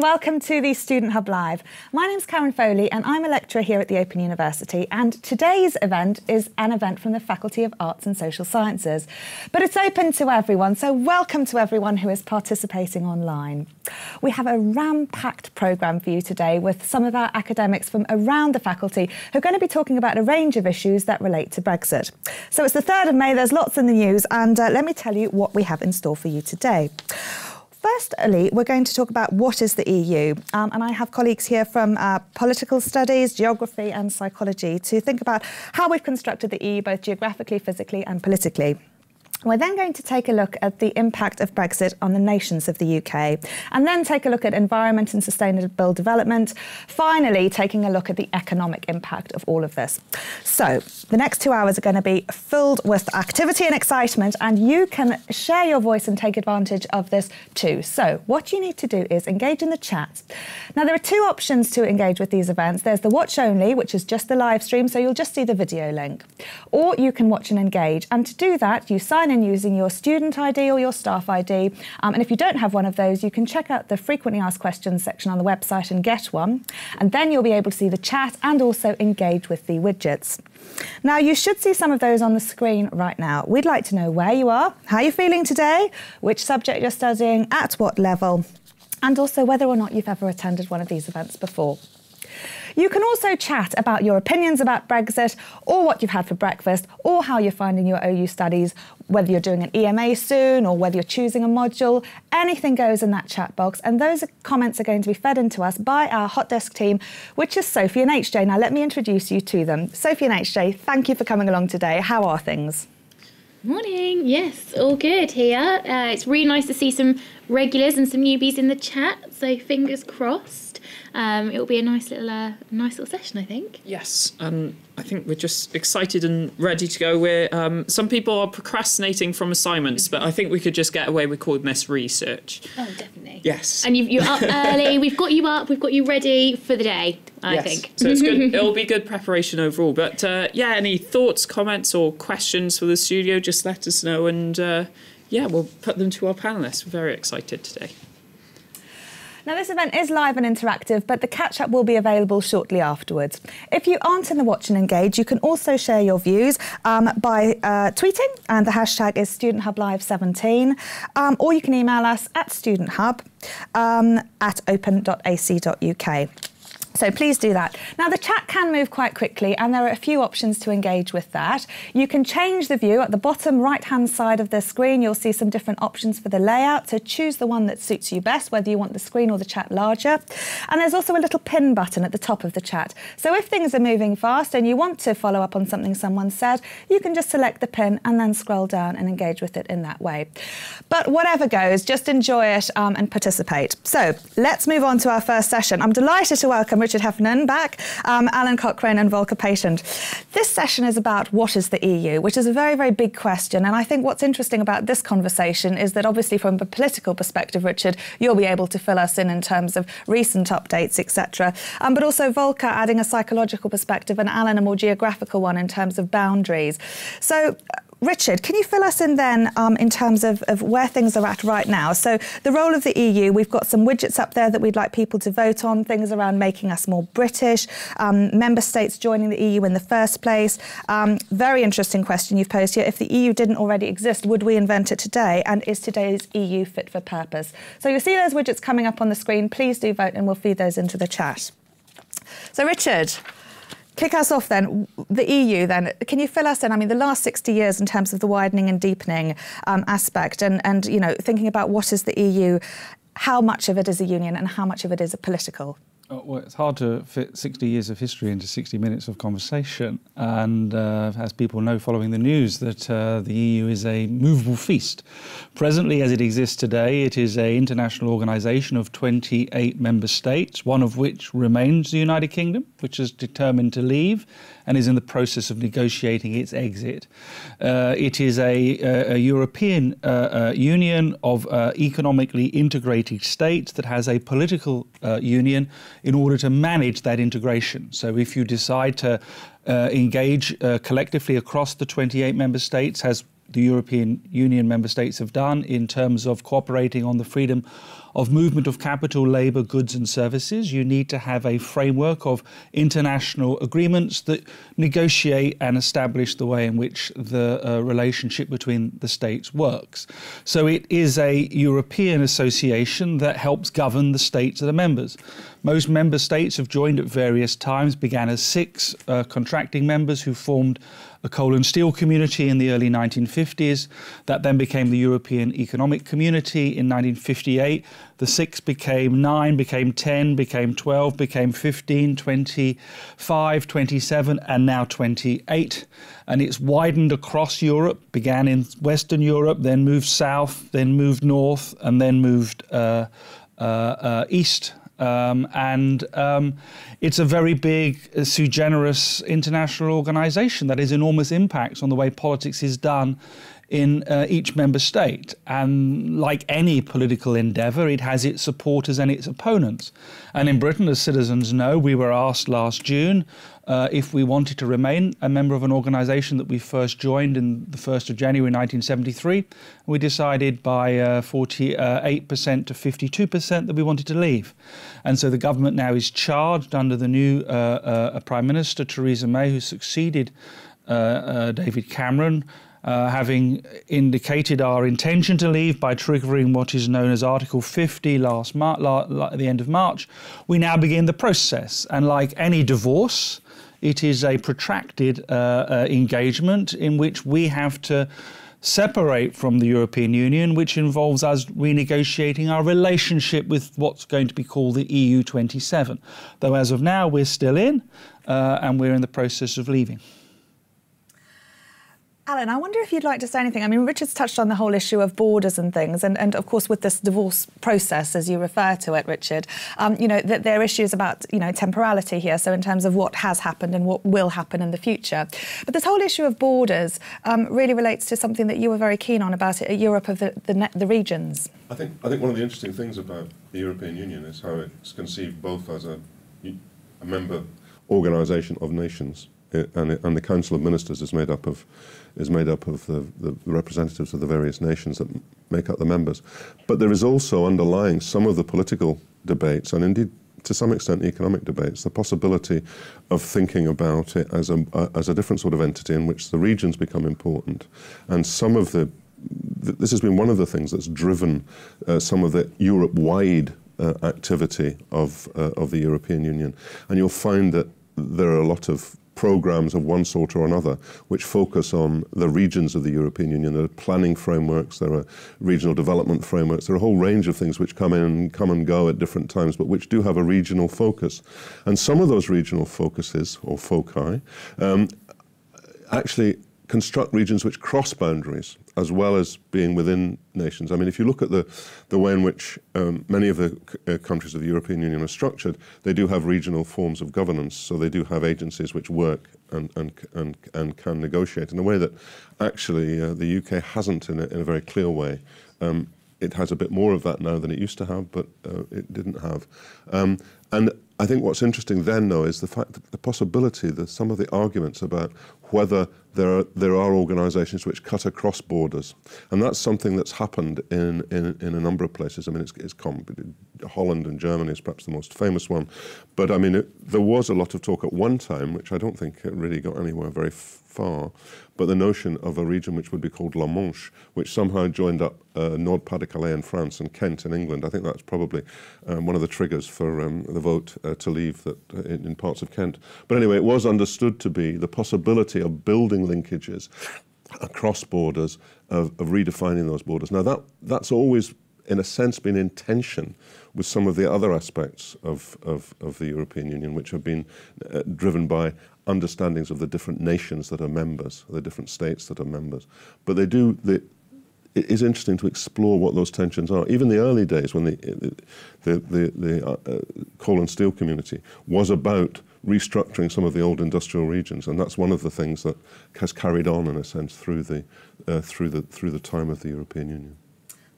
and welcome to the Student Hub Live. My name's Karen Foley and I'm a lecturer here at the Open University and today's event is an event from the Faculty of Arts and Social Sciences. But it's open to everyone, so welcome to everyone who is participating online. We have a ram-packed programme for you today with some of our academics from around the faculty who are going to be talking about a range of issues that relate to Brexit. So it's the 3rd of May, there's lots in the news and uh, let me tell you what we have in store for you today. Firstly, we're going to talk about what is the EU. Um, and I have colleagues here from uh, political studies, geography and psychology to think about how we've constructed the EU both geographically, physically and politically. We're then going to take a look at the impact of Brexit on the nations of the UK, and then take a look at environment and sustainable development, finally taking a look at the economic impact of all of this. So the next two hours are going to be filled with activity and excitement, and you can share your voice and take advantage of this too. So what you need to do is engage in the chat. Now there are two options to engage with these events. There's the watch only, which is just the live stream, so you'll just see the video link. Or you can watch and engage, and to do that, you sign sign in using your student ID or your staff ID. Um, and if you don't have one of those, you can check out the frequently asked questions section on the website and get one. And then you'll be able to see the chat and also engage with the widgets. Now, you should see some of those on the screen right now. We'd like to know where you are, how you're feeling today, which subject you're studying, at what level, and also whether or not you've ever attended one of these events before. You can also chat about your opinions about Brexit or what you've had for breakfast or how you're finding your OU studies, whether you're doing an EMA soon or whether you're choosing a module. Anything goes in that chat box, and those comments are going to be fed into us by our hot desk team, which is Sophie and HJ. Now, let me introduce you to them. Sophie and HJ, thank you for coming along today. How are things? Morning. Yes, all good here. Uh, it's really nice to see some regulars and some newbies in the chat. So fingers crossed um, it'll be a nice little, uh, nice little session, I think. Yes, and I think we're just excited and ready to go. We're um, some people are procrastinating from assignments, but I think we could just get away with calling this research. Oh, definitely. Yes. And you are up early. We've got you up. We've got you ready for the day. I yes. think. So it's good. It'll be good preparation overall. But uh, yeah, any thoughts, comments, or questions for the studio? Just let us know, and uh, yeah, we'll put them to our panelists. We're very excited today. Now, this event is live and interactive, but the catch up will be available shortly afterwards. If you aren't in the Watch and Engage, you can also share your views um, by uh, tweeting, and the hashtag is StudentHubLive17, um, or you can email us at studenthub um, at open.ac.uk. So please do that. Now the chat can move quite quickly and there are a few options to engage with that. You can change the view at the bottom right hand side of the screen. You'll see some different options for the layout. So choose the one that suits you best, whether you want the screen or the chat larger. And there's also a little pin button at the top of the chat. So if things are moving fast and you want to follow up on something someone said, you can just select the pin and then scroll down and engage with it in that way. But whatever goes, just enjoy it um, and participate. So let's move on to our first session. I'm delighted to welcome Richard Heffernan back, um, Alan Cochrane and Volker Patent. This session is about what is the EU, which is a very, very big question. And I think what's interesting about this conversation is that obviously from a political perspective, Richard, you'll be able to fill us in in terms of recent updates, etc. Um, but also Volker adding a psychological perspective and Alan a more geographical one in terms of boundaries. So Richard, can you fill us in then um, in terms of, of, where things are at right now? So, the role of the EU, we've got some widgets up there that we'd like people to vote on, things around making us more British, um, member states joining the EU in the first place. Um, very interesting question you've posed here. If the EU didn't already exist, would we invent it today? And is today's EU fit for purpose? So, you'll see those widgets coming up on the screen. Please do vote and we'll feed those into the chat. So, Richard, kick us off then, the EU then, can you fill us in? I mean, the last 60 years in terms of the widening and deepening um, aspect and, and, you know, thinking about what is the EU, how much of it is a union and how much of it is a political? Oh, well, it's hard to fit 60 years of history into 60 minutes of conversation. And uh, as people know following the news, that uh, the EU is a movable feast. Presently, as it exists today, it is an international organisation of 28 member states, one of which remains the United Kingdom, which is determined to leave and is in the process of negotiating its exit. Uh, it is a, a, European uh, uh, Union of uh, economically integrated states that has a political uh, union in order to manage that integration. So if you decide to engage collectively across the 28 member states, as the European Union member states have done in terms of cooperating on the freedom of movement of capital, labour, goods, and services. You need to have a framework of international agreements that negotiate and establish the way in which the uh, relationship between the states works. So it is a European association that helps govern the states that are members. Most member states have joined at various times, began as six uh, contracting members who formed a coal and steel community in the early 1950s. That then became the European Economic Community in 1958. The six became nine, became 10, became 12, became 15, 25, 27, and now 28. And it's widened across Europe, began in Western Europe, then moved south, then moved north, and then moved uh, uh, uh, east um, and um, it's a very big, uh, sui generis international organization that has enormous impacts on the way politics is done in uh, each member state. And like any political endeavor, it has its supporters and its opponents. And in Britain, as citizens know, we were asked last June uh, if we wanted to remain a member of an organization that we first joined in the 1st of January 1973. We decided by uh, 48% to 52% that we wanted to leave. And so the government now is charged under the new uh, uh Prime Minister, Theresa May, who succeeded uh, uh, David Cameron. Uh, having indicated our intention to leave by triggering what is known as Article 50 last Mar- la- la- at the end of March, we now begin the process. And like any divorce, it is a protracted uh, uh, engagement in which we have to separate from the European Union, which involves us renegotiating our relationship with what's going to be called the EU 27. Though as of now, we're still in uh, and we're in the process of leaving. Alan, I wonder if you'd like to say anything. I mean, Richard's touched on the whole issue of borders and things, and, and of course, with this divorce process, as you refer to it, Richard, um, you know, that there are issues about, you know, temporality here, so in terms of what has happened and what will happen in the future. But this whole issue of borders um, really relates to something that you were very keen on about it, Europe of the, the, the regions. I think, I think one of the interesting things about the European Union is how it's conceived both as a, a member organisation of nations, and, and the Council of Ministers is made up of is made up of the, the representatives of the various nations that make up the members. But there is also underlying some of the political debates, and indeed to some extent the economic debates, the possibility of thinking about it as a, as a different sort of entity in which the regions become important. And some of the, this has been one of the things that's driven uh, some of the Europe-wide uh, activity of, uh, of the European Union. And you'll find that there are a lot of programs of one sort or another which focus on the regions of the European Union. There are planning frameworks, there are regional development frameworks, there are a whole range of things which come in, come and go at different times, but which do have a regional focus. And some of those regional focuses, or foci, um, actually construct regions which cross boundaries as well as being within nations. I mean, if you look at the, the way in which um, many of the uh, countries of the European Union are structured, they do have regional forms of governance. So they do have agencies which work and, and, and, and can negotiate in a way that actually uh, the UK hasn't in a, in a very clear way. Um, it has a bit more of that now than it used to have, but uh, it didn't have. Um, and I think what's interesting then, though, is the fact that the possibility that some of the arguments about whether there are, there are organisations which cut across borders. And that's something that's happened in, in, in a number of places. I mean, it's, it's common. Holland and Germany is perhaps the most famous one. But I mean, it, there was a lot of talk at one time, which I don't think really got anywhere very far, but the notion of a region which would be called La Manche, which somehow joined up uh, Nord-Pas-de-Calais in France and Kent in England. I think that's probably um, one of the triggers for um, the vote uh, to leave that uh, in, in parts of Kent. But anyway, it was understood to be the possibility of building linkages across borders, of, of redefining those borders. Now, that, that's always, in a sense, been in tension with some of the other aspects of, of, of the European Union, which have been uh, driven by understandings of the different nations that are members, the different states that are members. But they do, they, it is interesting to explore what those tensions are. Even the early days when the, the, the, the uh, uh, coal and steel community was about restructuring some of the old industrial regions, and that's one of the things that has carried on, in a sense, through the, uh, through the, through the time of the European Union.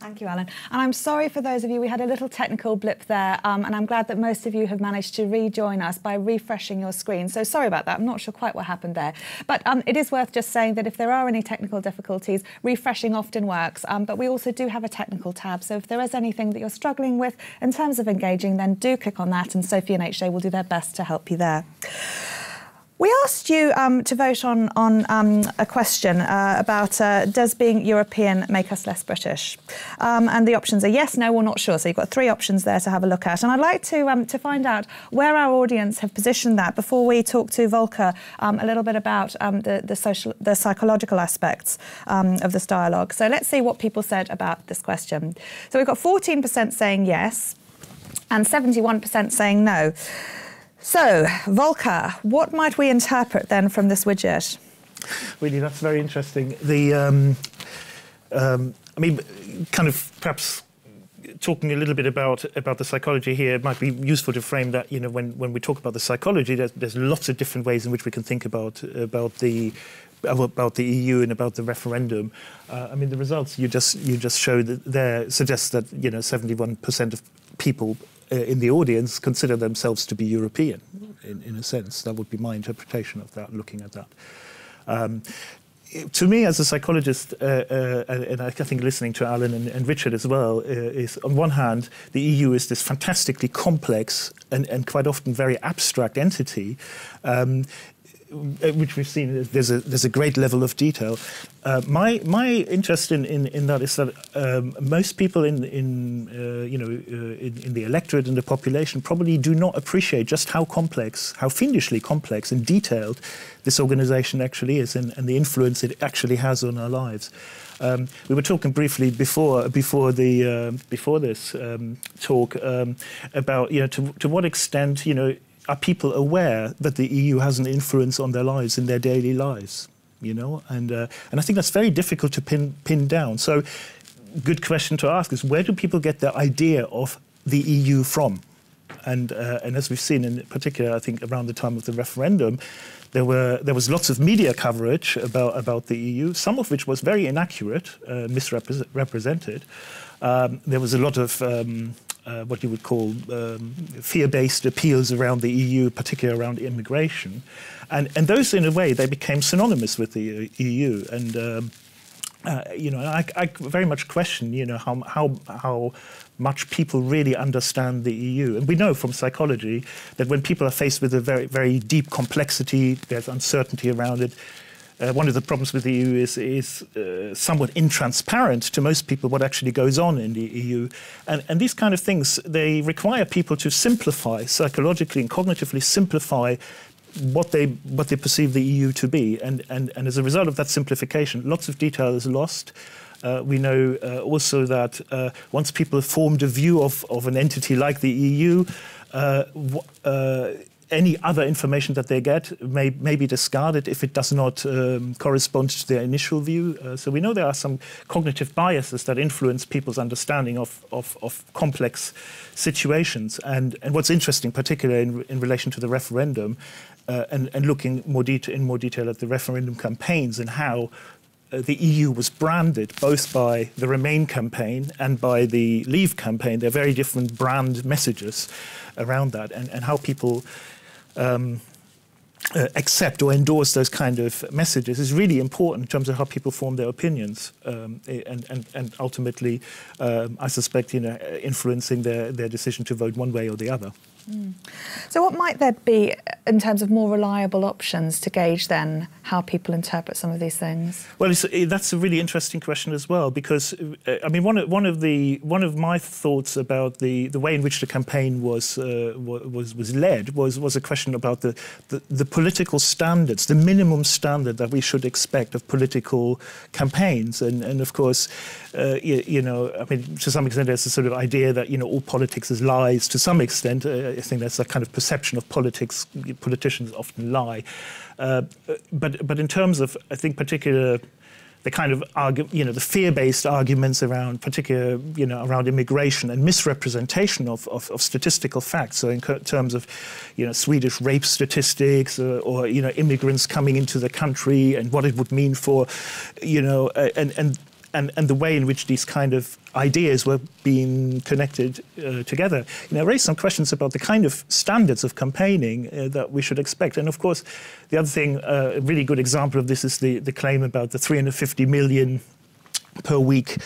Thank you, Alan. And I'm sorry for those of you, we had a little technical blip there, um, and I'm glad that most of you have managed to rejoin us by refreshing your screen. So sorry about that. I'm not sure quite what happened there. But um, it is worth just saying that if there are any technical difficulties, refreshing often works. Um, but we also do have a technical tab. So if there is anything that you're struggling with in terms of engaging, then do click on that, and Sophie and HJ will do their best to help you there. We asked you um, to vote on, on um, a question uh, about uh, does being European make us less British? Um, and the options are yes, no, or not sure. So you've got three options there to have a look at. And I'd like to, um, to find out where our audience have positioned that before we talk to Volker um, a little bit about um, the, the, social, the psychological aspects of this dialogue. So let's see what people said about this question. So we've got 14% saying yes and 71% saying no. So, Volker, what might we interpret then from this widget? Really, that's very interesting. The, um, um, I mean, kind of perhaps talking a little bit about about the psychology here, it might be useful to frame that. You know, when when we talk about the psychology, there's, there's lots of different ways in which we can think about about the about the EU and about the referendum. Uh, I mean, the results you just you just showed there suggest that you know 71% of people uh, in the audience consider themselves to be European, in, in a sense. That would be my interpretation of that, looking at that. Um, to me, as a psychologist, uh, uh, and I think listening to Alan and, and Richard as well, uh, is on one hand, the EU is this fantastically complex and, and quite often very abstract entity. Um, which we've seen, there's a there's a great level of detail. Uh, my my interest in, in, in that is that um, most people in in uh, you know uh, in, in, the electorate and the population probably do not appreciate just how complex, how fiendishly complex and detailed this organisation actually is, and, and the influence it actually has on our lives. Um, we were talking briefly before before the uh, before this um, talk um, about you know to to what extent you know are people aware that the EU has an influence on their lives in their daily lives? You know, and uh, and I think that's very difficult to pin pin down. So, good question to ask is where do people get their idea of the EU from? And uh, and as we've seen in particular, I think around the time of the referendum, there were there was lots of media coverage about about the EU, some of which was very inaccurate, uh, misrepresented. Um, there was a lot of um, uh, what you would call um, fear-based appeals around the EU, particularly around immigration, and and those in a way they became synonymous with the EU, and um, uh, you know I, I, very much question you know how how how much people really understand the EU, and we know from psychology that when people are faced with a very very deep complexity, there's uncertainty around it uh, one of the problems with the EU is, is uh, somewhat intransparent to most people what actually goes on in the EU. And, and these kind of things, they require people to simplify, psychologically and cognitively simplify what they what they perceive the EU to be, and and and as a result of that simplification, lots of detail is lost. Uh, we know uh, also that uh, once people have formed a view of, of an entity like the EU, uh, any other information that they get may, may be discarded if it does not um, correspond to their initial view. Uh, so we know there are some cognitive biases that influence people's understanding of, of, of complex situations. And, and what's interesting, particularly in, in relation to the referendum, uh, and, and looking more in more detail at the referendum campaigns and how uh, the EU was branded both by the Remain campaign and by the Leave campaign. They're very different brand messages around that, and, and how people um, uh, accept or endorse those kind of messages is really important in terms of how people form their opinions um, and, and, and ultimately, um, I suspect, you know, influencing their, their decision to vote one way or the other. So, what might there be in terms of more reliable options to gauge then how people interpret some of these things? Well, that's a really interesting question as well, because uh, I mean, one of, one of the one of my thoughts about the, the way in which the campaign was uh, was was led was was a question about the, the, the political standards, the minimum standard that we should expect of political campaigns, and and of course, uh, you, you, know, I mean, to some extent, there's a sort of idea that you know all politics is lies. To some extent. Uh, I think that's a kind of perception of politics. Politicians often lie, uh, but but in terms of I think particular the kind of you know the fear-based arguments around particular you know around immigration and misrepresentation of, of, of statistical facts. So in terms of you know Swedish rape statistics or, uh, or, you know immigrants coming into the country and what it would mean for you know uh, and and and, and the way in which these kind of ideas were being connected uh, together, you know, raised some questions about the kind of standards of campaigning uh, that we should expect. And of course, the other thing, uh, a really good example of this is the, the claim about the 350 million per week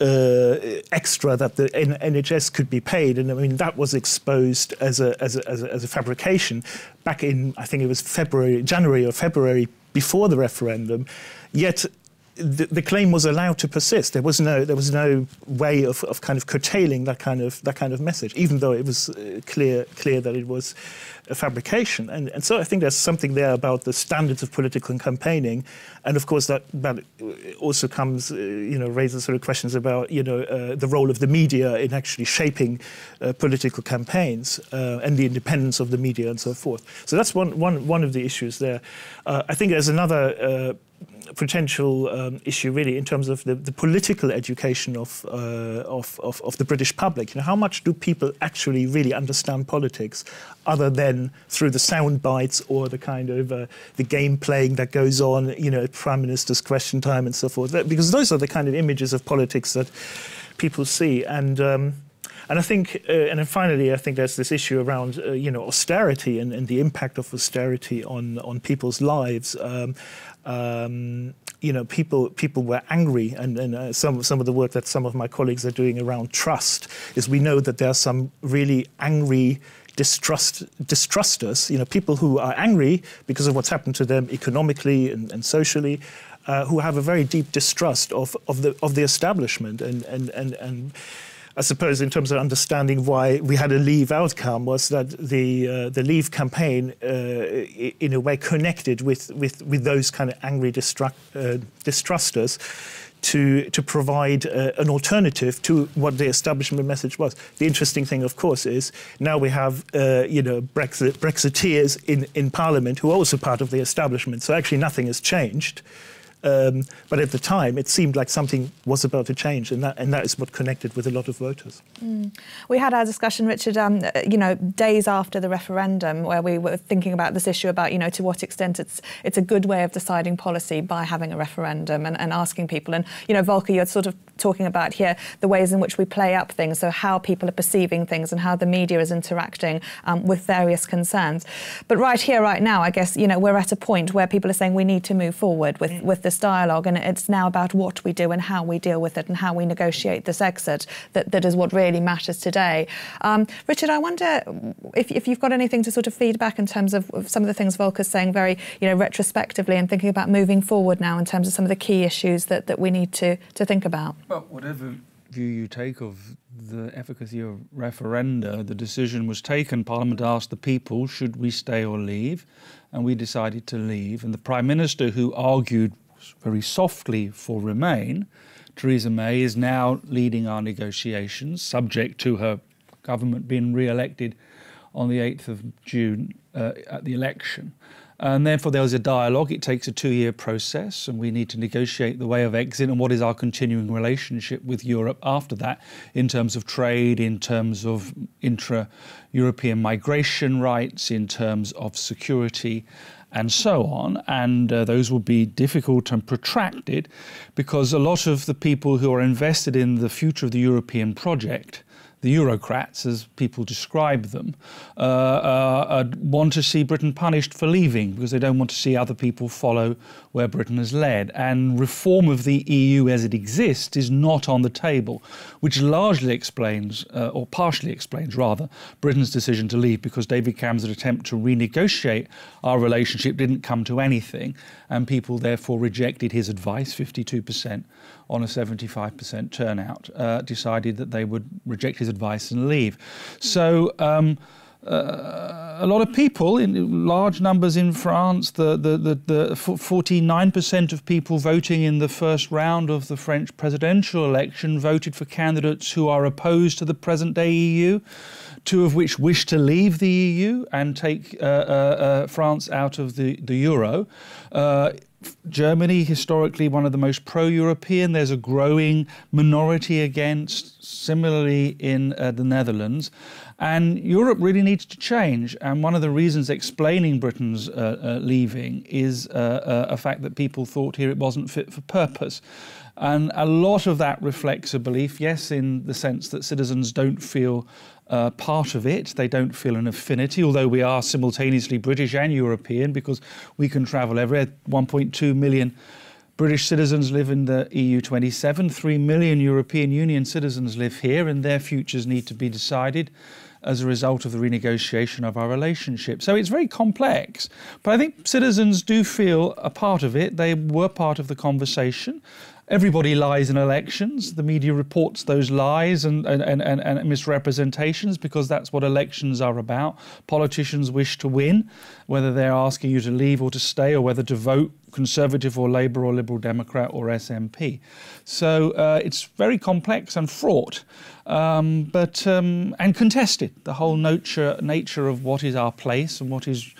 uh, extra that the NHS could be paid. And I mean, that was exposed as a, as a, as a, as a fabrication back in, I think it was February, January or February before the referendum. Yet the, the, claim was allowed to persist. There was no there was no way of, of kind of curtailing that kind of that kind of message, even though it was uh, clear clear that it was a fabrication. And, and so I think there's something there about the standards of political campaigning, and of course that that also comes uh, you know raises sort of questions about you know uh, the role of the media in actually shaping uh, political campaigns and the independence of the media and so forth. So that's one one one of the issues there. I think there's another potential um, issue really in terms of the, the political education of, uh, of, of, of, the British public. You know, how much do people actually really understand politics other than through the sound bites or the kind of uh, the game playing that goes on, you know, Prime Minister's question time and so forth? Because those are the kind of images of politics that people see. And um, and I think, uh, and then finally, I think there's this issue around, uh, you know, austerity and, and, the impact of austerity on on people's lives. Um, um, you know, people people were angry, and, and uh, some some of the work that some of my colleagues are doing around trust is we know that there are some really angry distrust distrusters, you know, people who are angry because of what's happened to them economically and, and socially, uh, who have a very deep distrust of, of the of the establishment and and and and I suppose in terms of understanding why we had a Leave outcome was that the uh, the Leave campaign, uh, in a way, connected with with, with those kind of angry uh, distrusters. To, to provide uh, an alternative to what the establishment message was. The interesting thing, of course, is now we have uh, you know Brexit, Brexiteers in, in Parliament who are also part of the establishment. So actually, nothing has changed. Um, but at the time, it seemed like something was about to change, and that, and that is what connected with a lot of voters. Mm. We had our discussion, Richard, um, you know, days after the referendum, where we were thinking about this issue about, you know, to what extent it's it's a good way of deciding policy by having a referendum and, and asking people. And, you know, Volker, you're sort of talking about here the ways in which we play up things, so how people are perceiving things and how the media is interacting um, with various concerns. But right here, right now, I guess, you know, we're at a point where people are saying we need to move forward with, mm. with this dialogue, and it's now about what we do and how we deal with it and how we negotiate this exit that, that is what really matters today. Um, Richard, I wonder if, if you've got anything to sort of feedback in terms of, of some of the things Volker's saying very, you know, retrospectively and thinking about moving forward now in terms of some of the key issues that, that we need to, to think about. Well, whatever view you take of the efficacy of referenda, the decision was taken. Parliament asked the people, should we stay or leave? And we decided to leave. And the Prime Minister, who argued very softly for Remain, Theresa May is now leading our negotiations, subject to her government being re elected on the 8th of June uh, at the election. And therefore, there was a dialogue. It takes a two year process, and we need to negotiate the way of exit and what is our continuing relationship with Europe after that, in terms of trade, in terms of intra European migration rights, in terms of security, and so on. And uh, those will be difficult and protracted because a lot of the people who are invested in the future of the European project the Eurocrats, as people describe them, uh, uh, uh, want to see Britain punished for leaving because they don't want to see other people follow where Britain has led. And reform of the EU as it exists is not on the table, which largely explains, uh, or partially explains rather, Britain's decision to leave because David Cameron's attempt to renegotiate our relationship didn't come to anything, and people therefore rejected his advice 52% on a 75% turnout, uh, decided that they would reject his advice and leave. So, um, uh, a lot of people, in large numbers in France, the, the, the, the 49% of people voting in the first round of the French presidential election voted for candidates who are opposed to the present day EU, two of which wish to leave the EU and take uh, uh, uh, France out of the, the euro. Uh, Germany, historically one of the most pro European, there's a growing minority against, similarly in uh, the Netherlands. And Europe really needs to change. And one of the reasons explaining Britain's uh, uh, leaving is uh, a fact that people thought here it wasn't fit for purpose. And a lot of that reflects a belief, yes, in the sense that citizens don't feel uh, part of it. They don't feel an affinity, although we are simultaneously British and European because we can travel everywhere. 1.2 million British citizens live in the EU 27, 3 million European Union citizens live here, and their futures need to be decided as a result of the renegotiation of our relationship. So it's very complex. But I think citizens do feel a part of it. They were part of the conversation. Everybody lies in elections. The media reports those lies and, and, and, and, misrepresentations because that's what elections are about. Politicians wish to win, whether they're asking you to leave or to stay, or whether to vote Conservative or Labour or Liberal Democrat or SNP. So uh, it's very complex and fraught, um, but um, and contested. The whole nature nature of what is our place and what is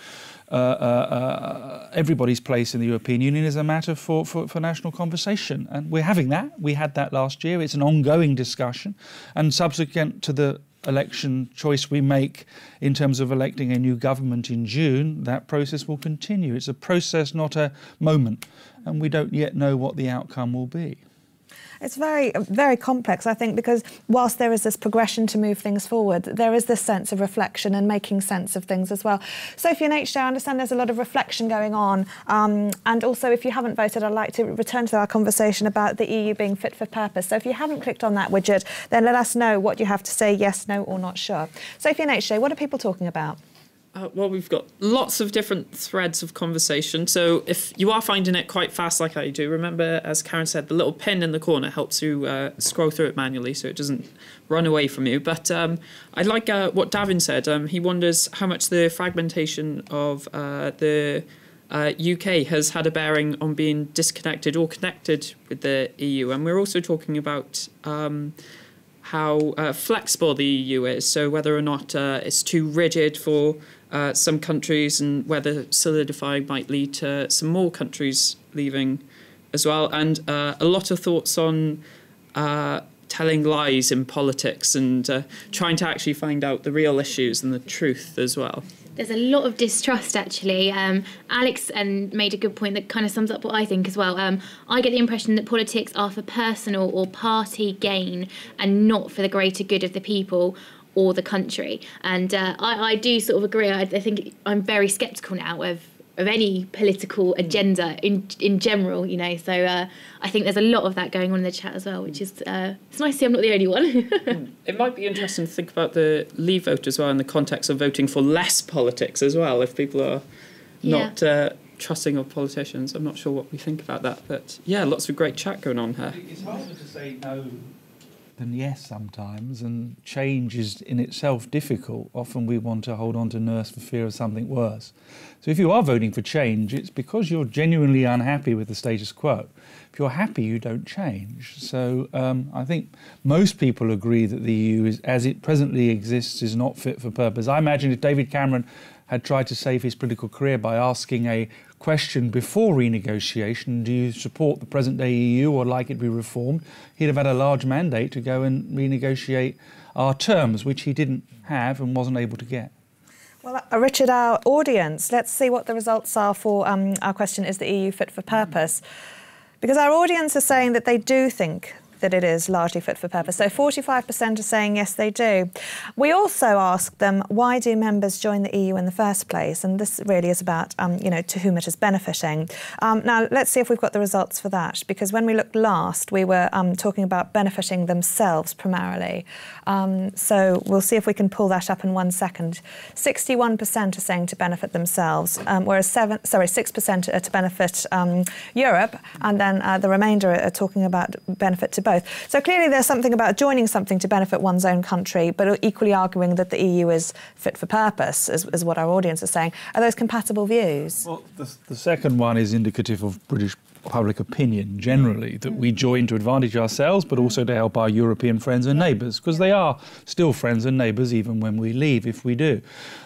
uh, uh, uh, everybody's place in the European Union is a matter for, for, for, national conversation. And we're having that. We had that last year. It's an ongoing discussion. And subsequent to the election choice we make in terms of electing a new government in June, that process will continue. It's a process, not a moment. And we don't yet know what the outcome will be. It's very, very complex, I think, because whilst there is this progression to move things forward, there is this sense of reflection and making sense of things as well. Sophie and HJ, I understand there's a lot of reflection going on. Um, and also, if you haven't voted, I'd like to return to our conversation about the EU being fit for purpose. So if you haven't clicked on that widget, then let us know what you have to say, yes, no, or not sure. Sophie and HJ, what are people talking about? Uh, well, we've got lots of different threads of conversation. So if you are finding it quite fast, like I do, remember, as Karen said, the little pin in the corner helps you uh, scroll through it manually so it doesn't run away from you. But um, I like uh, what Davin said. Um, he wonders how much the fragmentation of uh, the UK uh, has had a bearing on being disconnected or connected with the EU. And we're also talking about. Um, how uh, flexible the EU is, so whether or not it's too rigid for uh, some countries and whether solidifying might lead to some more countries leaving as well. And uh, a lot of thoughts on uh, telling lies in politics and uh, trying to actually find out the real issues and the truth as well. There's a lot of distrust actually. Um, Alex and made a good point that kind of sums up what I think as well. Um, I get the impression that politics are for personal or party gain and not for the greater good of the people or the country. And uh, I, I, do sort of agree. I, I, think I'm very sceptical now of of any political agenda in in general. You know, so uh, I think there's a lot of that going on in the chat as well, which is uh, it's nice to see I'm not the only one. it might be interesting to think about the Leave vote as well in the context of voting for less politics as well. If people are not. Yeah. Uh, trusting of politicians. I'm not sure what we think about that, but yeah, lots of great chat going on here. It's harder to say no than yes sometimes, and change is in itself difficult. Often we want to hold on to nurse for fear of something worse. So if you are voting for change, it's because you're genuinely unhappy with the status quo. If you're happy, you don't change. So um, I think most people agree that the EU, is, as it presently exists, is not fit for purpose. I imagine if David Cameron had tried to save his political career by asking a question before renegotiation do you support the present day EU or like it be reformed? He'd have had a large mandate to go and renegotiate our terms, which he didn't have and wasn't able to get. Well, uh, Richard, our audience, let's see what the results are for um, our question Is the EU fit for purpose? Because our audience are saying that they do think that it is largely fit for purpose. So 45% are saying yes, they do. We also asked them why do members join the EU in the first place, and this really is about um, you know to whom it is benefiting. Um, now let's see if we've got the results for that, because when we looked last, we were um, talking about benefiting themselves primarily. Um, so we'll see if we can pull that up in one second. 61% are saying to benefit themselves, um, whereas seven, sorry, 6% are to benefit um, Europe, and then uh, the remainder are talking about benefit to both. So clearly there's something about joining something to benefit one's own country, but equally arguing that the EU is fit for purpose, is, is what our audience is saying. Are those compatible views? Well, the, the second one is indicative of British public opinion generally that we join to advantage ourselves but also to help our European friends and neighbours because they are still friends and neighbours even when we leave if we do.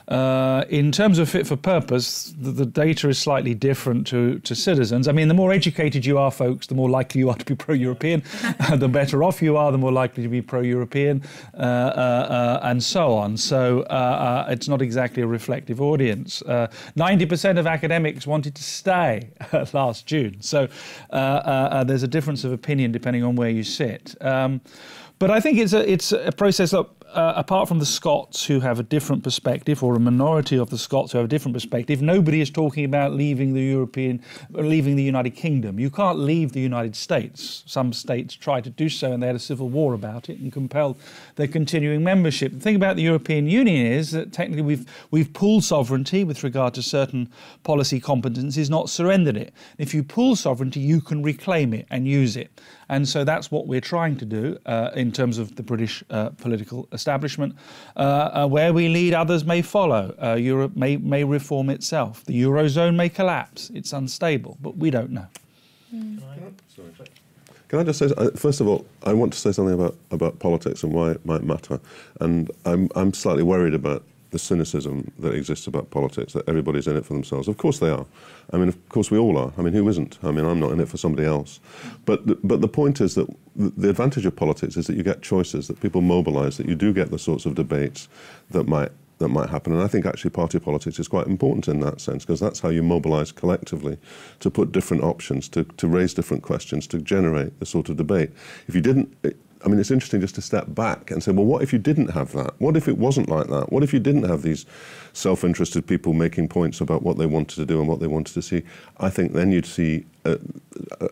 Uh, in terms of fit for purpose, the, the, data is slightly different to, to citizens. I mean, the more educated you are, folks, the more likely you are to be pro European. the better off you are, the more likely to be pro European, uh, uh, uh, and so on. So uh, uh, it's not exactly a reflective audience. 90% of academics wanted to stay last June. So uh, uh, uh, there's a difference of opinion depending on where you sit. Um, but I think it's a it's a process that uh, apart from the Scots who have a different perspective, or a minority of the Scots who have a different perspective, nobody is talking about leaving the European, leaving the United Kingdom. You can't leave the United States. Some states tried to do so, and they had a civil war about it and compelled their continuing membership. The thing about the European Union is that technically we've we've pulled sovereignty with regard to certain policy competencies, not surrendered it. If you pull sovereignty, you can reclaim it and use it. And so that's what we're trying to do uh, in terms of the British uh, political establishment. Uh, uh where we lead, others may follow. Uh, Europe may, may reform itself. The Eurozone may collapse. It's unstable, but we don't know. Mm. Can I just say, uh, first of all, I want to say something about, about politics and why it might matter. And I'm, I'm slightly worried about the cynicism that exists about politics, that everybody's in it for themselves. Of course they are. I mean, of course we all are. I mean, who isn't? I mean, I'm not in it for somebody else. But the, but the point is that the advantage of politics is that you get choices, that people mobilise, that you do get the sorts of debates that might that might happen. And I think actually party politics is quite important in that sense because that's how you mobilise collectively to put different options, to, to raise different questions, to generate the sort of debate. If you didn't, I mean, it's interesting just to step back and say, well, what if you didn't have that? What if it wasn't like that? What if you didn't have these self interested people making points about what they wanted to do and what they wanted to see? I think then you'd see a,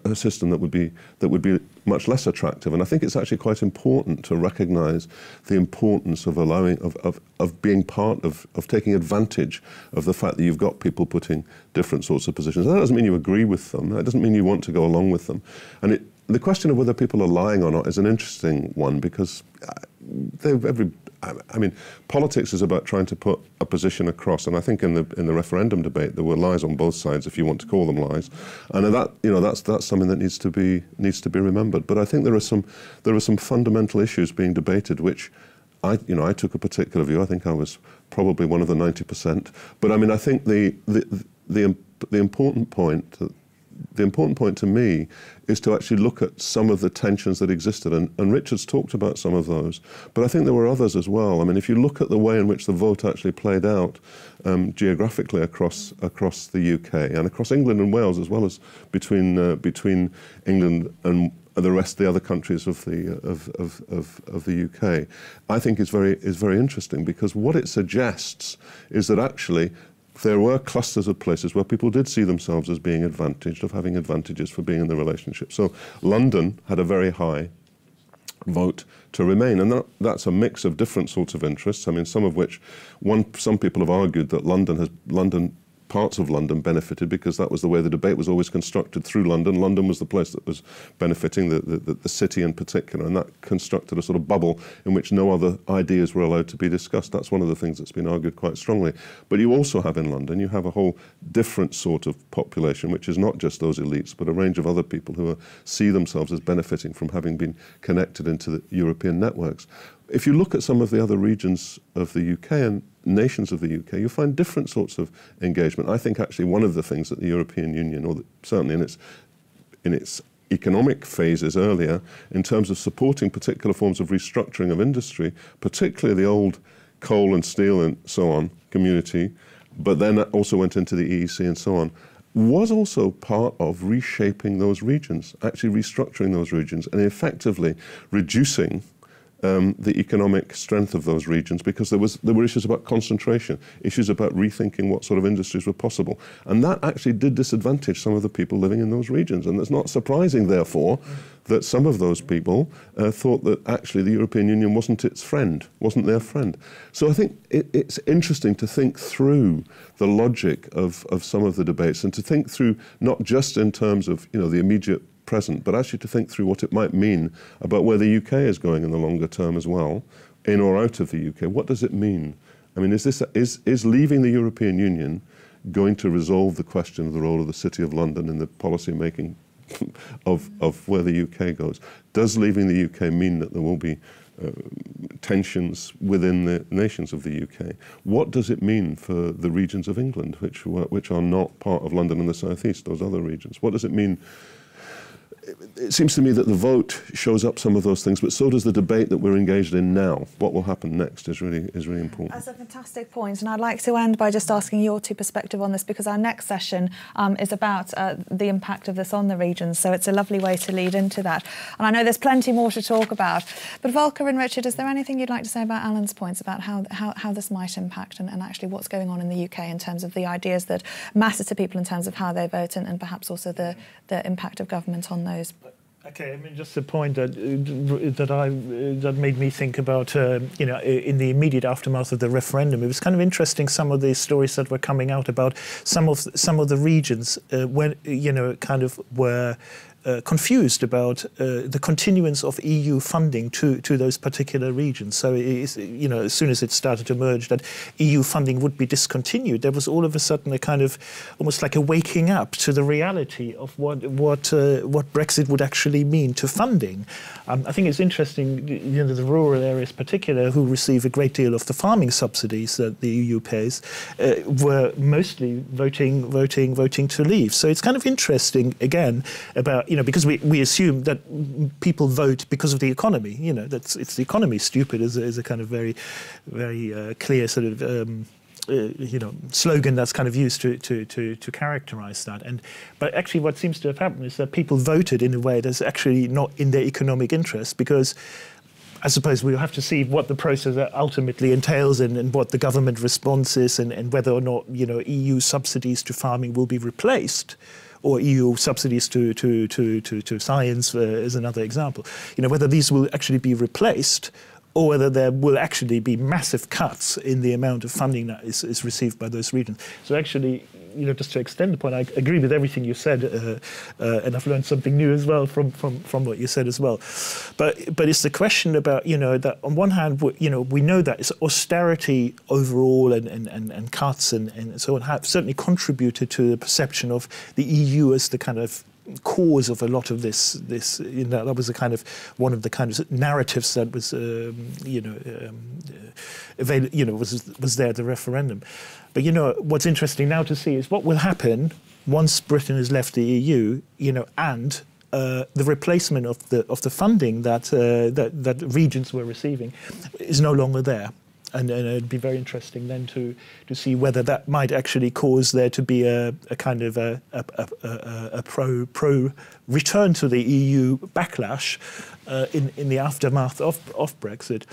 a system that would be that would be much less attractive. And I think it's actually quite important to recognise the importance of allowing of, of, of being part of, of taking advantage of the fact that you've got people putting different sorts of positions. That doesn't mean you agree with them. That doesn't mean you want to go along with them. And it the question of whether people are lying or not is an interesting one because uh, every. I mean, politics is about trying to put a position across, and I think in the in the referendum debate there were lies on both sides, if you want to call them lies, and that you know that's that's something that needs to be needs to be remembered. But I think there are some there are some fundamental issues being debated which. I, you know, I took a particular view. I think I was probably one of the 90%. But I mean, I think the, the, the, the important point the important point to me is to actually look at some of the tensions that existed. And, and Richard's talked about some of those, but I think there were others as well. I mean, if you look at the way in which the vote actually played out um, geographically across across the UK and across England and Wales, as well as between uh, between England and the rest of the other countries of the of, of, of, of, the UK, I think is very is very interesting because what it suggests is that actually there were clusters of places where people did see themselves as being advantaged, of having advantages for being in the relationship. So London had a very high vote to remain. And that, that's a mix of different sorts of interests. I mean, some of which, one, some people have argued that London has London parts of London benefited because that was the way the debate was always constructed through London. London was the place that was benefiting, the, the, the city in particular, and that constructed a sort of bubble in which no other ideas were allowed to be discussed. That's one of the things that's been argued quite strongly. But you also have in London, you have a whole different sort of population, which is not just those elites, but a range of other people who are, see themselves as benefiting from having been connected into the European networks. If you look at some of the other regions of the UK and nations of the UK, you find different sorts of engagement. I think actually one of the things that the European Union, or the, certainly in its in its economic phases earlier, in terms of supporting particular forms of restructuring of industry, particularly the old coal and steel and so on community, but then also went into the EEC and so on, was also part of reshaping those regions, actually restructuring those regions and effectively reducing um, the economic strength of those regions because there was there were issues about concentration, issues about rethinking what sort of industries were possible, and that actually did disadvantage some of the people living in those regions. And it's not surprising, therefore, that some of those people uh, thought that actually the European Union wasn't its friend, wasn't their friend. So I think it, it's interesting to think through the logic of, of some of the debates and to think through not just in terms of you know the immediate present, but actually to think through what it might mean about where the UK is going in the longer term as well, in or out of the UK. What does it mean? I mean, is, this, is, is leaving the European Union going to resolve the question of the role of the City of London in the policy making of, of where the UK goes? Does leaving the UK mean that there will be uh, tensions within the nations of the UK. What does it mean for the regions of England, which, which are not part of London and the South East, those other regions? What does it mean it seems to me that the vote shows up some of those things, but so does the debate that we're engaged in now. What will happen next is really is really important. That's a fantastic point, and I'd like to end by just asking your two perspective on this because our next session um, is about uh, the impact of this on the regions. So it's a lovely way to lead into that. And I know there's plenty more to talk about. But Volker and Richard, is there anything you'd like to say about Alan's points about how how, how this might impact and, and actually what's going on in the UK in terms of the ideas that matter to people in terms of how they vote and, and perhaps also the the impact of government on those? Okay, I mean, just a point that uh, that I uh, that made me think about, uh, you know, in the immediate aftermath of the referendum, it was kind of interesting some of the stories that were coming out about some of some of the regions uh, when you know kind of were uh, confused about uh, the continuance of EU funding to, to those particular regions. So, you know, as soon as it started to emerge that EU funding would be discontinued, there was all of a sudden a kind of almost like a waking up to the reality of what what uh, what Brexit would actually mean to funding. Um, I think it's interesting, you know, the rural areas, particular, who receive a great deal of the farming subsidies that the EU pays, uh, were mostly voting, voting, voting to leave. So it's kind of interesting again about you know, because we, we assume that people vote because of the economy. You know, that's it's the economy stupid is, is a kind of very, very uh, clear sort of. Um, uh, you know, slogan that's kind of used to, to, to, to characterize that. And but actually, what seems to have happened is that people voted in a way that's actually not in their economic interest because. I suppose we'll have to see what the process ultimately entails and, and what the government response is and, and whether or not you know EU subsidies to farming will be replaced or EU subsidies to, to, to, to, to science uh, is another example. You know, whether these will actually be replaced or whether there will actually be massive cuts in the amount of funding that is, is received by those regions. So actually, you know, just to extend the point, I agree with everything you said, uh, uh, and I've learned something new as well from, from, from what you said as well. But but it's the question about you know that on one hand, you know, we know that it's austerity overall and and, and, and cuts and, and so on have certainly contributed to the perception of the EU as the kind of cause of a lot of this this you know that was a kind of one of the kind of narratives that was um, you know um, avail- you know was was there the referendum. But you know what's interesting now to see is what will happen once Britain has left the EU you know and uh, the replacement of the of the funding that uh, that that regions were receiving is no longer there and, it'd be very interesting then to to see whether that might actually cause there to be a, a kind of a, a, a, pro pro return to the EU backlash uh, in in the aftermath of of Brexit.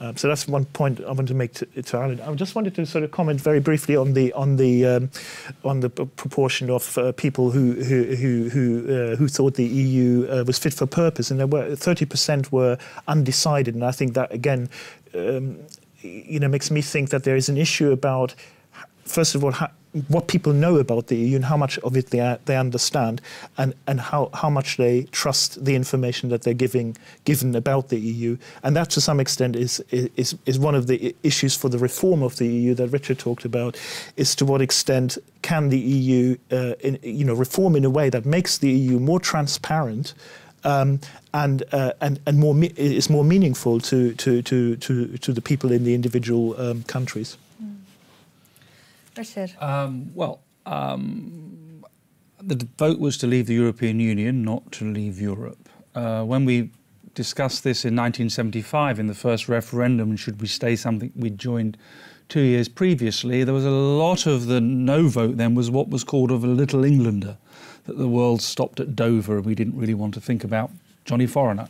Um, so that's one point I want to make to, to Alan. I just wanted to sort of comment very briefly on the on the um, on the proportion of uh, people who who who who, uh, who, thought the EU uh, was fit for purpose, and there were 30% were undecided, and I think that again um, you know, makes me think that there is an issue about, first of all, how, what people know about the EU and how much of it they, they understand, and, and how, how much they trust the information that they're giving given about the EU, and that to some extent is is is one of the issues for the reform of the EU that Richard talked about, is to what extent can the EU, uh, in, you know, reform in a way that makes the EU more transparent um, and, uh, and, and more is more meaningful to, to, to, to, to the people in the individual um, countries. Mm. Richard? Um, well, um, the vote was to leave the European Union, not to leave Europe. Uh, when we discussed this in 1975 in the first referendum, should we stay something we'd joined two years previously, there was a lot of the no vote then was what was called of a little Englander that the world stopped at Dover and we didn't really want to think about Johnny Foreigner.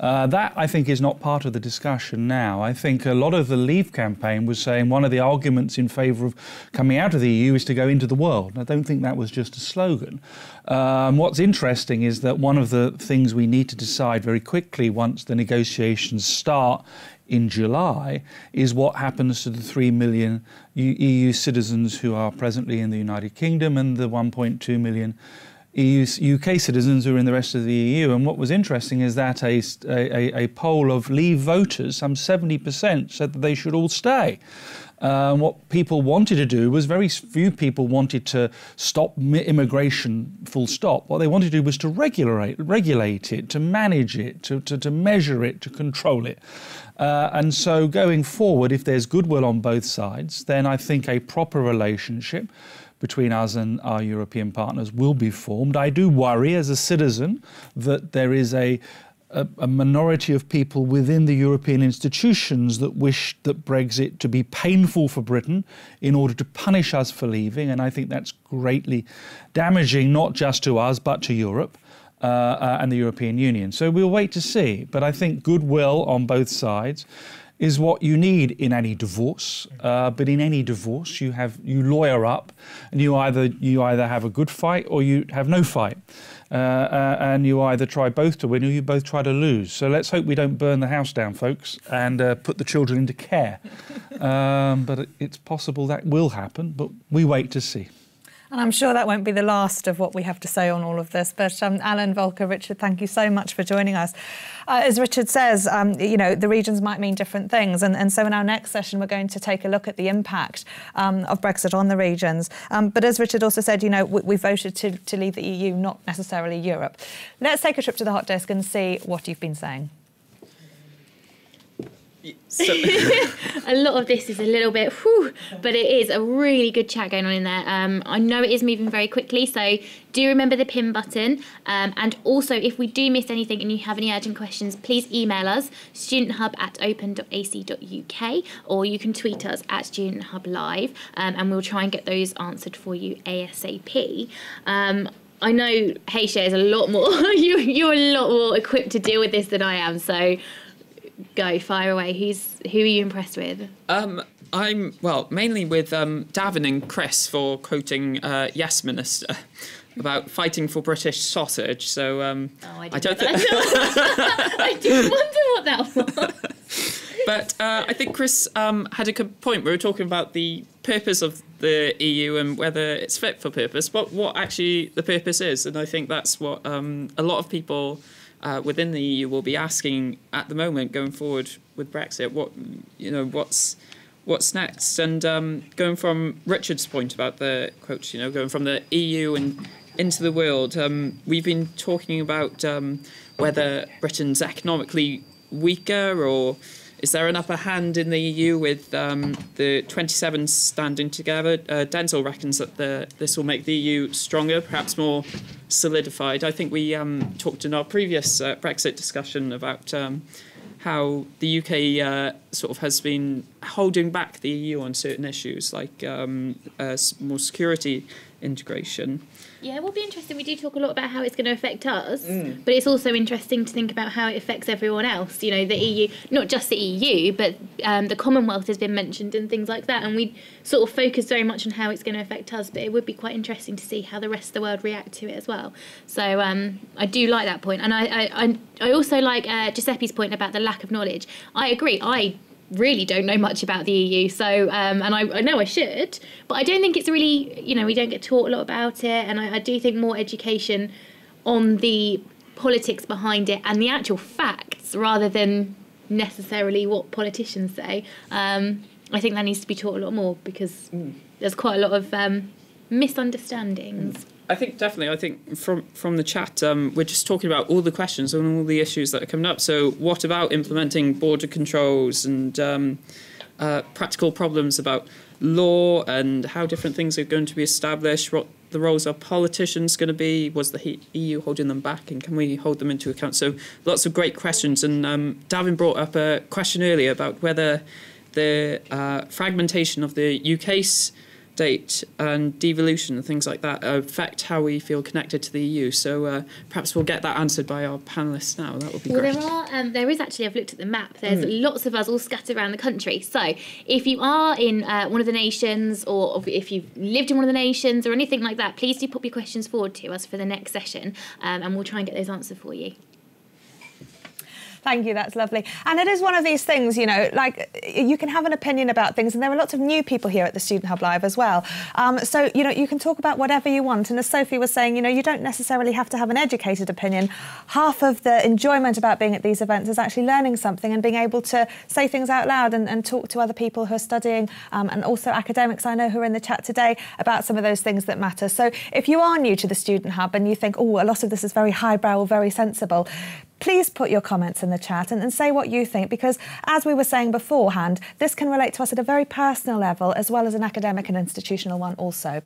Uh, that, I think, is not part of the discussion now. I think a lot of the Leave campaign was saying one of the arguments in favour of coming out of the EU is to go into the world. I don't think that was just a slogan. Um, what's interesting is that one of the things we need to decide very quickly once the negotiations start in July is what happens to the 3 million EU citizens who are presently in the United Kingdom and the 1.2 million EU, UK citizens who are in the rest of the EU. And what was interesting is that a, a, a poll of Leave voters, some 70%, said that they should all stay. Uh, what people wanted to do was very few people wanted to stop immigration full stop. What they wanted to do was to regulate, regulate it, to manage it, to, to, to measure it, to control it. Uh, and so going forward, if there's goodwill on both sides, then I think a proper relationship between us and our European partners will be formed. I do worry as a citizen that there is a a, minority of people within the European institutions that wish that Brexit to be painful for Britain in order to punish us for leaving. And I think that's greatly damaging, not just to us, but to Europe. Uh, uh, and the European Union. So we'll wait to see. But I think goodwill on both sides is what you need in any divorce. Uh, but in any divorce, you have you lawyer up, and you either you either have a good fight or you have no fight. Uh, uh, and you either try both to win or you both try to lose. So let's hope we don't burn the house down, folks, and uh, put the children into care. Um, but it's possible that will happen, but we wait to see. And I'm sure that won't be the last of what we have to say on all of this. But um, Alan, Volker, Richard, thank you so much for joining us. Uh, as Richard says, um, you know, the regions might mean different things. And, and so in our next session, we're going to take a look at the impact um, of Brexit on the regions. Um, but as Richard also said, you know, we, we voted to, to leave the EU, not necessarily Europe. Let's take a trip to the hot desk and see what you've been saying. So. a lot of this is a little bit, whew, but it is a really good chat going on in there. Um, I know it is moving very quickly, so do remember the pin button. Um, and also, if we do miss anything and you have any urgent questions, please email us studenthub at open.ac.uk or you can tweet us at studenthub live um, and we'll try and get those answered for you ASAP. Um, I know Haysha is a lot more, you, you're a lot more equipped to deal with this than I am, so go fire away. Who's who are you impressed with? Um, I'm well mainly with um, Davin and Chris for quoting uh, Yes Minister about fighting for British sausage. So um, oh, I, I don't think I did wonder what that was. but uh, I think Chris um, had a good point. We were talking about the purpose of the EU and whether it's fit for purpose, but what actually the purpose is, and I think that's what um, a lot of people uh, within the EU will be asking at the moment going forward with Brexit. What you know, what's what's next? And um, going from Richard's point about the quotes, you know, going from the EU and into the world, um, we've been talking about um, whether Britain's economically weaker or is there an upper hand in the EU with um, the 27 standing together? Uh, Denzel reckons that the, this will make the EU stronger, perhaps more solidified. I think we um, talked in our previous uh, Brexit discussion about um, how the UK uh, sort of has been holding back the EU on certain issues like um, uh, more security integration. Yeah, it will be interesting. We do talk a lot about how it's going to affect us, mm. but it's also interesting to think about how it affects everyone else. You know, the EU, not just the EU, but um, the Commonwealth has been mentioned and things like that. And we sort of focus very much on how it's going to affect us, but it would be quite interesting to see how the rest of the world react to it as well. So um, I do like that point, and I I, I also like uh, Giuseppe's point about the lack of knowledge. I agree. I really don't know much about the EU. So, um, and I, I, know I should, but I don't think it's really, you know, we don't get taught a lot about it. And I, I, do think more education on the politics behind it and the actual facts rather than necessarily what politicians say. Um, I think that needs to be taught a lot more because mm. there's quite a lot of um, misunderstandings. Mm. I think definitely. I think from from the chat, um, we're just talking about all the questions and all the issues that are coming up. So, what about implementing border controls and um, uh, practical problems about law and how different things are going to be established? What the roles of politicians going to be? Was the EU holding them back, and can we hold them into account? So, lots of great questions. And um, Davin brought up a question earlier about whether the uh, fragmentation of the UK's state and devolution and things like that affect how we feel connected to the EU. So uh, perhaps we'll get that answered by our panelists now. That would be well, great. Well, there are. Um, there is actually. I've looked at the map. There's mm. lots of us all scattered around the country. So if you are in uh, one of the nations, or if you've lived in one of the nations, or anything like that, please do pop your questions forward to us for the next session, um, and we'll try and get those answered for you. Thank you, that's lovely. And it is one of these things, you know, like you can have an opinion about things, and there are lots of new people here at the Student Hub Live as well. Um, so, you know, you can talk about whatever you want. And as Sophie was saying, you know, you don't necessarily have to have an educated opinion. Half of the enjoyment about being at these events is actually learning something and being able to say things out loud and, and talk to other people who are studying um, and also academics I know who are in the chat today about some of those things that matter. So if you are new to the Student Hub and you think, oh, a lot of this is very highbrow or very sensible, please put your comments in the chat and, and, say what you think because as we were saying beforehand this can relate to us at a very personal level as well as an academic and institutional one also